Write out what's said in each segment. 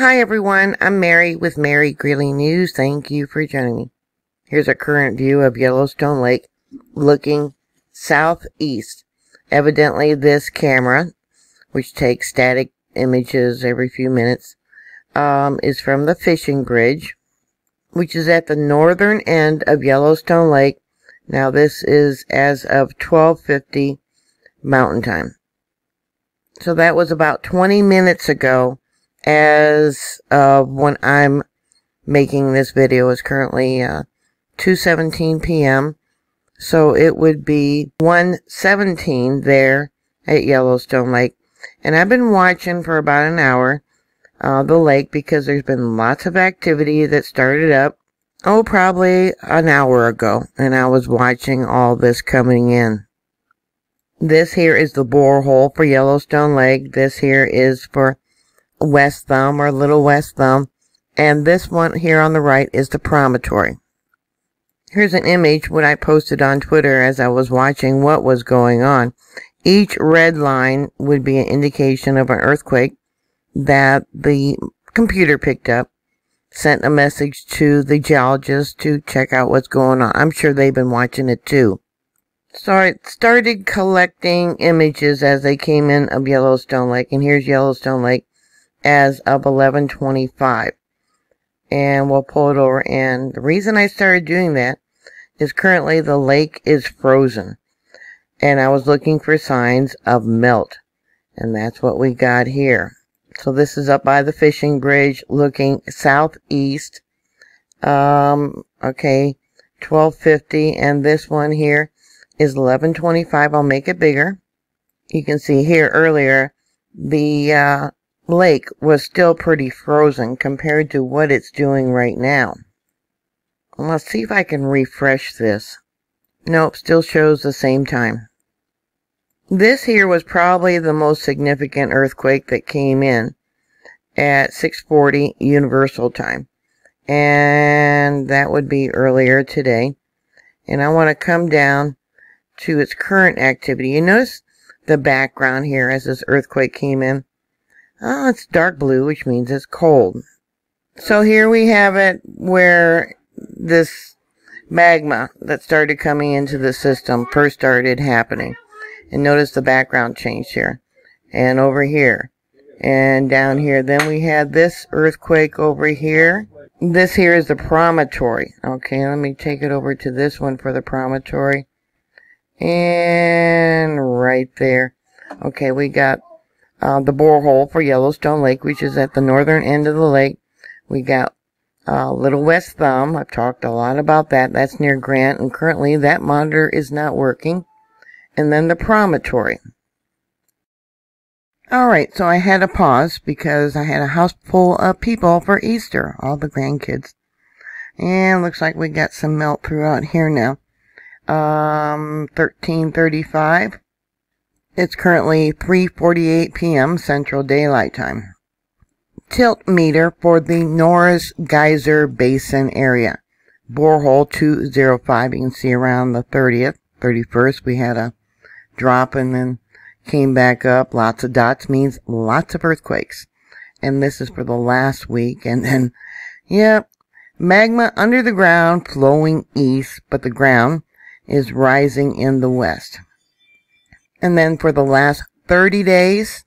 Hi everyone, I'm Mary with Mary Greeley News. Thank you for joining me. Here's a current view of Yellowstone Lake looking southeast. Evidently this camera, which takes static images every few minutes, um, is from the fishing bridge, which is at the northern end of Yellowstone Lake. Now this is as of 1250 mountain time. So that was about 20 minutes ago as of when I'm making this video is currently uh, 2.17 p.m. So it would be 1.17 there at Yellowstone Lake. And I've been watching for about an hour uh, the lake because there's been lots of activity that started up, oh, probably an hour ago. And I was watching all this coming in. This here is the borehole for Yellowstone Lake. This here is for West Thumb or Little West Thumb. And this one here on the right is the promontory. Here's an image what I posted on Twitter as I was watching what was going on. Each red line would be an indication of an earthquake that the computer picked up, sent a message to the geologist to check out what's going on. I'm sure they've been watching it too. So I started collecting images as they came in of Yellowstone Lake, and here's Yellowstone Lake as of 1125. And we'll pull it over. And the reason I started doing that is currently the lake is frozen. And I was looking for signs of melt. And that's what we got here. So this is up by the fishing bridge looking southeast. Um, okay, 1250. And this one here is 1125. I'll make it bigger. You can see here earlier, the uh, lake was still pretty frozen compared to what it's doing right now. Let's see if I can refresh this. Nope, still shows the same time. This here was probably the most significant earthquake that came in at 640 Universal Time. And that would be earlier today. And I want to come down to its current activity. You notice the background here as this earthquake came in. Oh, it's dark blue, which means it's cold. So here we have it where this magma that started coming into the system first started happening. And notice the background changed here. And over here. And down here. Then we had this earthquake over here. This here is the promontory. Okay, let me take it over to this one for the promontory. And right there. Okay, we got uh, the borehole for Yellowstone Lake, which is at the northern end of the lake. We got uh, Little West Thumb. I've talked a lot about that. That's near Grant, and currently that monitor is not working. And then the promontory. Alright, so I had a pause because I had a house full of people for Easter, all the grandkids. And looks like we got some melt throughout here now. Um, 1335. It's currently 3.48 p.m. Central Daylight Time. Tilt meter for the Norris Geyser Basin area. Borehole 205. You can see around the 30th, 31st, we had a drop and then came back up. Lots of dots means lots of earthquakes. And this is for the last week. And then, yep, magma under the ground flowing east, but the ground is rising in the west. And then for the last 30 days,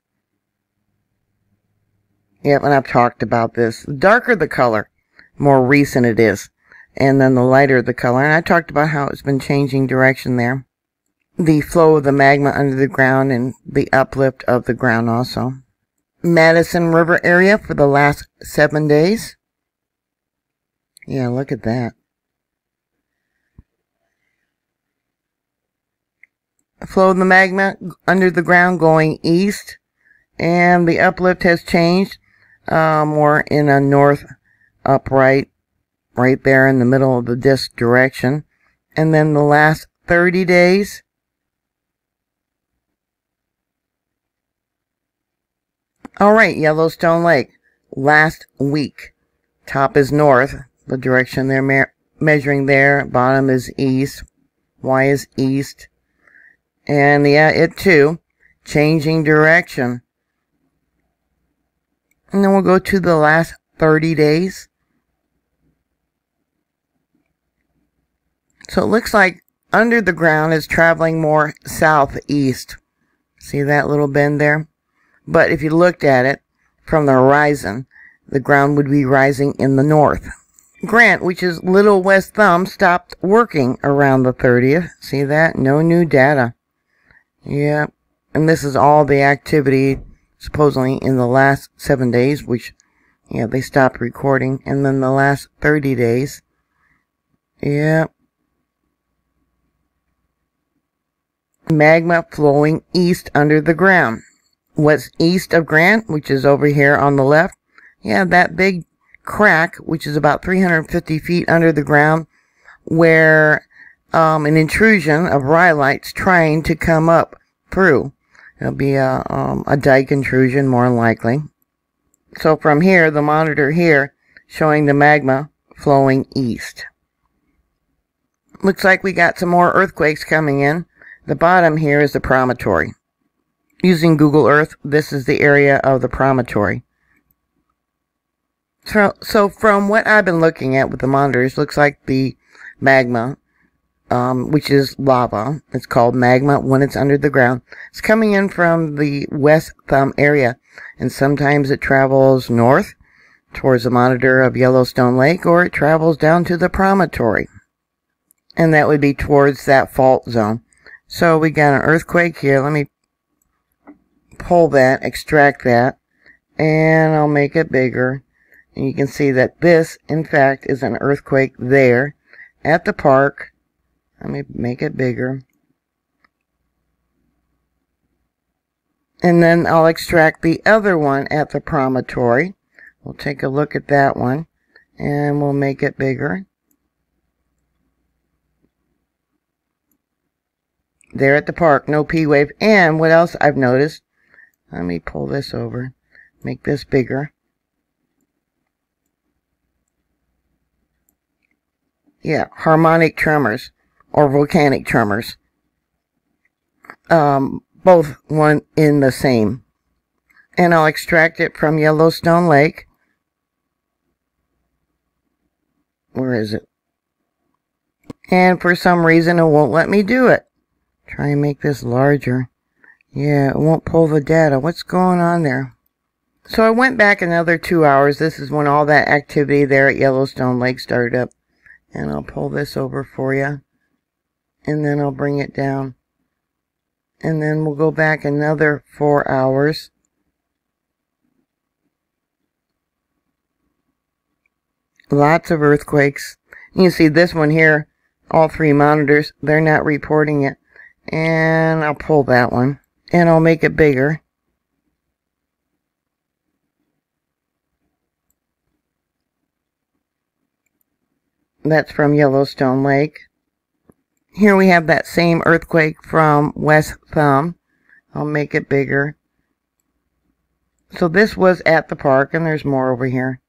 yep, and I've talked about this, the darker the color, more recent it is. And then the lighter the color. And I talked about how it's been changing direction there. The flow of the magma under the ground and the uplift of the ground also. Madison River area for the last seven days. Yeah, look at that. Flow of the magma under the ground going east and the uplift has changed uh, more in a north upright right there in the middle of the disk direction. And then the last 30 days all right Yellowstone Lake last week. Top is north the direction they're me measuring there. Bottom is east. Y is east and yeah, it too, changing direction. And then we'll go to the last 30 days. So it looks like under the ground is traveling more southeast. See that little bend there? But if you looked at it from the horizon, the ground would be rising in the north. Grant, which is Little West Thumb, stopped working around the 30th. See that? No new data. Yeah. And this is all the activity supposedly in the last seven days, which, yeah, they stopped recording. And then the last 30 days. Yeah. Magma flowing east under the ground. What's east of Grant, which is over here on the left? Yeah, that big crack, which is about 350 feet under the ground, where um, an intrusion of rhyolites trying to come up through. It'll be a, um, a dike intrusion, more likely. So from here, the monitor here, showing the magma flowing east. Looks like we got some more earthquakes coming in. The bottom here is the promontory. Using Google Earth, this is the area of the promontory. So, so from what I've been looking at with the monitors, looks like the magma, um, which is lava. It's called magma when it's under the ground. It's coming in from the West Thumb area, and sometimes it travels north towards the monitor of Yellowstone Lake, or it travels down to the promontory. And that would be towards that fault zone. So we got an earthquake here. Let me pull that, extract that, and I'll make it bigger. And you can see that this, in fact, is an earthquake there at the park. Let me make it bigger. And then I'll extract the other one at the promontory. We'll take a look at that one and we'll make it bigger. There at the park, no P wave. And what else I've noticed, let me pull this over, make this bigger. Yeah, harmonic tremors or volcanic tremors. Um, both one in the same. And I'll extract it from Yellowstone Lake. Where is it? And for some reason it won't let me do it. Try and make this larger. Yeah, it won't pull the data. What's going on there? So I went back another two hours. This is when all that activity there at Yellowstone Lake started up. And I'll pull this over for you. And then I'll bring it down. And then we'll go back another four hours. Lots of earthquakes. You see this one here, all three monitors, they're not reporting it. And I'll pull that one. And I'll make it bigger. That's from Yellowstone Lake. Here we have that same earthquake from West Thumb. I'll make it bigger. So this was at the park, and there's more over here.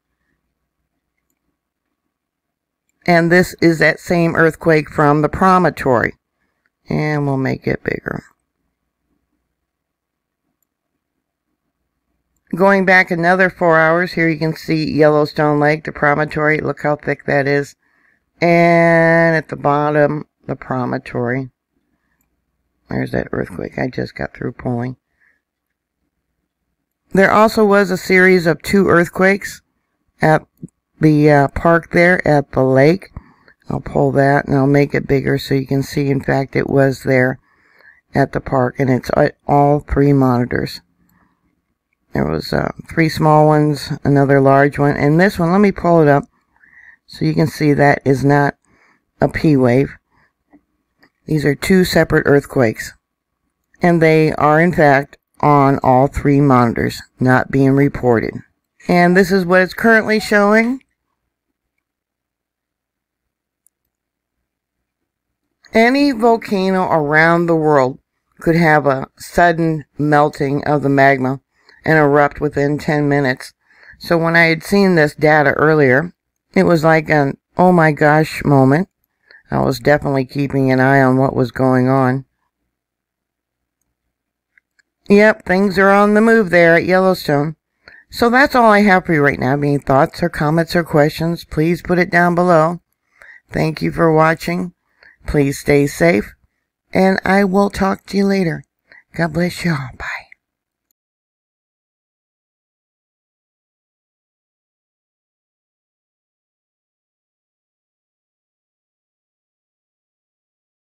And this is that same earthquake from the promontory. And we'll make it bigger. Going back another four hours, here you can see Yellowstone Lake, the promontory. Look how thick that is. And at the bottom, the promontory. There's that earthquake I just got through pulling. There also was a series of two earthquakes at the uh, park there at the lake. I'll pull that and I'll make it bigger so you can see, in fact, it was there at the park. And it's all three monitors. There was uh, three small ones, another large one, and this one, let me pull it up so you can see that is not a P wave. These are two separate earthquakes. And they are, in fact, on all three monitors, not being reported. And this is what it's currently showing. Any volcano around the world could have a sudden melting of the magma and erupt within 10 minutes. So when I had seen this data earlier, it was like an oh my gosh moment. I was definitely keeping an eye on what was going on. Yep, things are on the move there at Yellowstone. So that's all I have for you right now. Any thoughts or comments or questions, please put it down below. Thank you for watching. Please stay safe, and I will talk to you later. God bless you all. Bye.